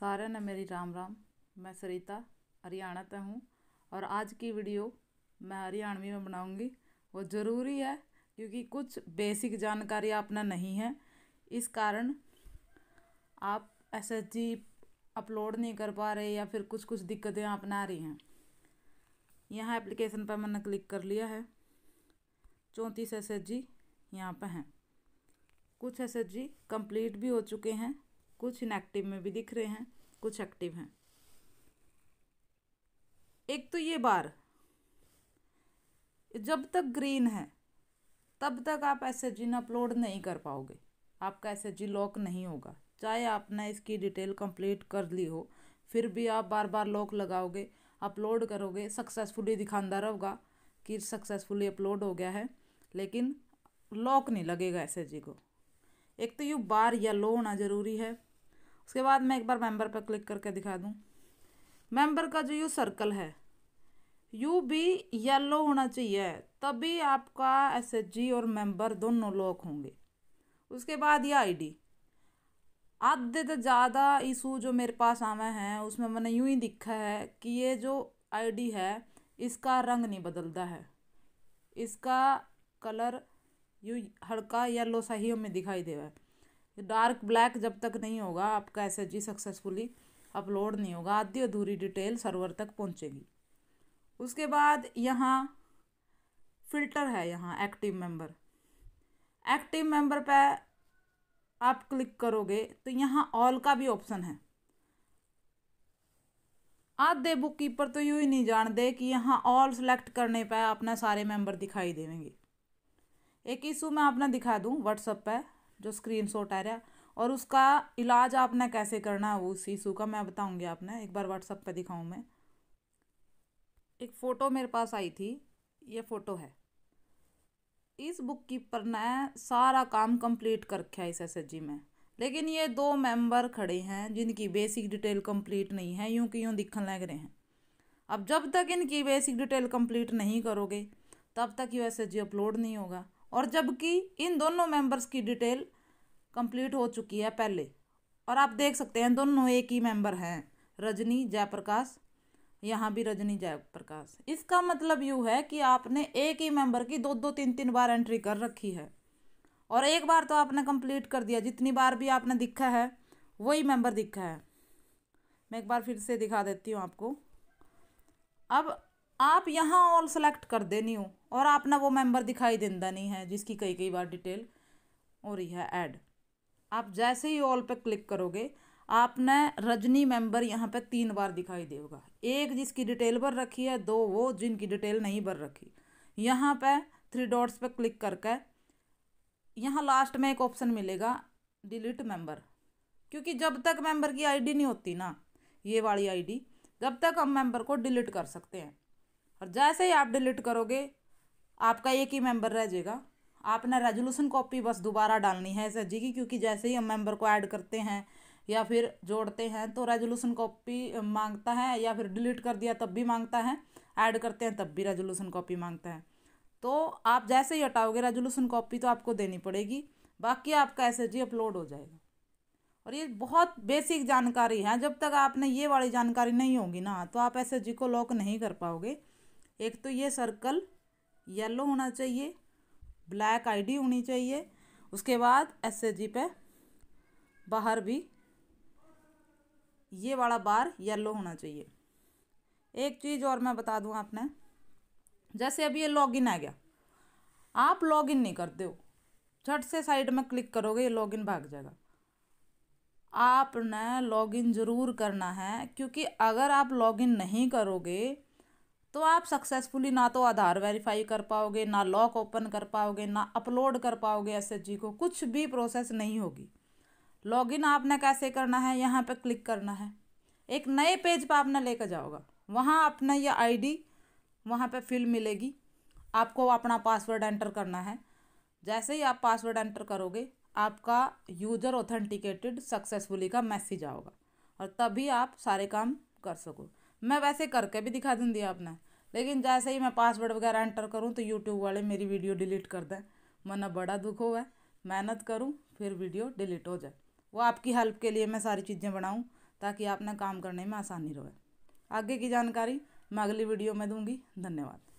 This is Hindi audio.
सारे ने मेरी राम राम। मैं सरिता, हरियाणा पे हूँ और आज की वीडियो मैं हरियाणवी में बनाऊँगी। वो ज़रूरी है क्योंकि कुछ बेसिक जानकारी आपने नहीं है। इस कारण आप एस एच जी अपलोड नहीं कर पा रहे या फिर कुछ कुछ दिक्कतें आपने आ रही हैं। यहाँ एप्लीकेशन पर मैंने क्लिक कर लिया है। चौंतीस एस एच जी यहाँ पर हैं। कुछ एस एच जी कंप्लीट भी हो चुके हैं। कुछ इनएक्टिव में भी दिख रहे हैं, कुछ एक्टिव हैं। एक तो ये बार, जब तक ग्रीन है, तब तक आप एस अपलोड नहीं कर पाओगे। आपका एस लॉक नहीं होगा। चाहे आपने इसकी डिटेल कंप्लीट कर ली हो, फिर भी आप बार बार लॉक लगाओगे अपलोड करोगे सक्सेसफुली दिखाता रहोगा कि सक्सेसफुली अपलोड हो गया है, लेकिन लॉक नहीं लगेगा एस को। एक तो यू बार येलो होना ज़रूरी है उसके बाद मैं एक बार मेंबर पर क्लिक करके दिखा दूँ। मेंबर का जो यू सर्कल है, यू भी येलो होना चाहिए, तभी आपका एसएचजी और मेंबर दोनों लॉक होंगे। उसके बाद ये आईडी आधे तो ज़्यादा इशू जो मेरे पास आवे हैं, उसमें मैंने यूँ ही दिखा है कि ये जो आईडी है, इसका रंग नहीं बदलता है। इसका कलर यू हल्का येलो सा ही हमें दिखाई दे रहा है डार्क ब्लैक जब तक नहीं होगा, आपका एस सक्सेसफुली अपलोड नहीं होगा, आधी अधूरी डिटेल सर्वर तक पहुंचेगी। उसके बाद यहाँ फ़िल्टर है यहाँ एक्टिव मेंबर एक्टिव मेंबर पे आप क्लिक करोगे तो यहाँ ऑल का भी ऑप्शन है। आधे बुक कीपर तो यूँ ही नहीं जान दे कि यहाँ ऑल सेलेक्ट करने पे अपना सारे मेंबर दिखाई देंगे। एक इशू मैं आपने दिखा दूँ व्हाट्सअप पे। जो स्क्रीन शॉट आ रहा और उसका इलाज आपने कैसे करना है उस इशू का, मैं बताऊँगी आपने। एक बार व्हाट्सअप पे दिखाऊँ मैं। एक फ़ोटो मेरे पास आई थी। ये फ़ोटो है। इस बुक कीपर ने सारा काम कंप्लीट कर रखा है इस एस में। लेकिन ये दो मेंबर खड़े हैं जिनकी बेसिक डिटेल कंप्लीट नहीं है, यूँ कि यूँ दिखने लग रहे हैं? अब जब तक इनकी बेसिक डिटेल कंप्लीट नहीं करोगे, तब तक यू अपलोड नहीं होगा। और जबकि इन दोनों मेंबर्स की डिटेल कंप्लीट हो चुकी है पहले। और आप देख सकते हैं, दोनों एक ही मेंबर हैं, रजनी जयप्रकाश, यहाँ भी रजनी जयप्रकाश। इसका मतलब यूँ है कि आपने एक ही मेंबर की दो दो, तीन तीन बार एंट्री कर रखी है। और एक बार तो आपने कंप्लीट कर दिया, जितनी बार भी आपने दिखा है, वही मेंबर दिखा है। मैं एक बार फिर से दिखा देती हूँ आपको। अब आप यहाँ ऑल सेलेक्ट कर देनी हो, और आपने वो मेंबर दिखाई देता नहीं है, जिसकी कई कई बार डिटेल हो रही है ऐड आप जैसे ही ऑल पे क्लिक करोगे, आपने रजनी मेंबर यहाँ पे तीन बार दिखाई देगा। एक जिसकी डिटेल भर रखी है, दो वो जिनकी डिटेल नहीं भर रखी। यहाँ पे थ्री डॉट्स पे क्लिक करके यहाँ लास्ट में एक ऑप्शन मिलेगा डिलीट मेंबर क्योंकि जब तक मेंबर की आईडी नहीं होती ना, ये वाली आईडी जब तक हम मेंबर को डिलीट कर सकते हैं। और जैसे ही आप डिलीट करोगे, आपका एक ही मेंबर रह जाएगा। आपने रेजोल्यूशन कॉपी बस दोबारा डालनी है एस की, क्योंकि जैसे ही हम मेंबर को ऐड करते हैं या फिर जोड़ते हैं तो रेजोल्यूशन कॉपी माँगता है या फिर डिलीट कर दिया तब भी माँगता है ऐड करते हैं तब भी रेजोल्यूशन कॉपी माँगता है। तो आप जैसे ही हटाओगे रेजोल्यूशन कॉपी तो आपको देनी पड़ेगी, बाकी आपका एस अपलोड हो जाएगा। और ये बहुत बेसिक जानकारी है, जब तक आपने ये वाली जानकारी नहीं होगी ना तो आप एस को लॉक नहीं कर पाओगे। एक तो ये सर्कल येलो होना चाहिए ब्लैक आईडी होनी चाहिए। उसके बाद एस पे बाहर भी ये वाला बार येलो होना चाहिए। एक चीज़ और मैं बता दूँ आपने, जैसे अभी ये लॉगिन आ गया, आप लॉगिन नहीं करते हो। झट से साइड में क्लिक करोगे, ये लॉगिन भाग जाएगा। आपने लॉगिन ज़रूर करना है, क्योंकि अगर आप लॉगिन नहीं करोगे तो आप सक्सेसफुली ना तो आधार वेरीफाई कर पाओगे, ना लॉक ओपन कर पाओगे, ना अपलोड कर पाओगे एस को, कुछ भी प्रोसेस नहीं होगी। लॉगिन आपने कैसे करना है? यहाँ पर क्लिक करना है। एक नए पेज पर आपने लेकर जाओगा। वहाँ अपना ये आईडी वहाँ पे फिल मिलेगी। आपको अपना पासवर्ड एंटर करना है। जैसे ही आप पासवर्ड एंटर करोगे, आपका यूज़र ऑथेंटिकेटेड सक्सेसफुली का मैसेज आओगा और तभी आप सारे काम कर सको। मैं वैसे करके भी दिखा दूँगी आपने। लेकिन जैसे ही मैं पासवर्ड वगैरह एंटर करूँ तो यूट्यूब वाले मेरी वीडियो डिलीट कर दें। मन बड़ा दुख हुआ मेहनत करूँ, फिर वीडियो डिलीट हो जाए। वो आपकी हेल्प के लिए मैं सारी चीज़ें बनाऊँ ताकि आपने काम करने में आसानी रहे। आगे की जानकारी मैं अगली वीडियो में दूँगी। धन्यवाद।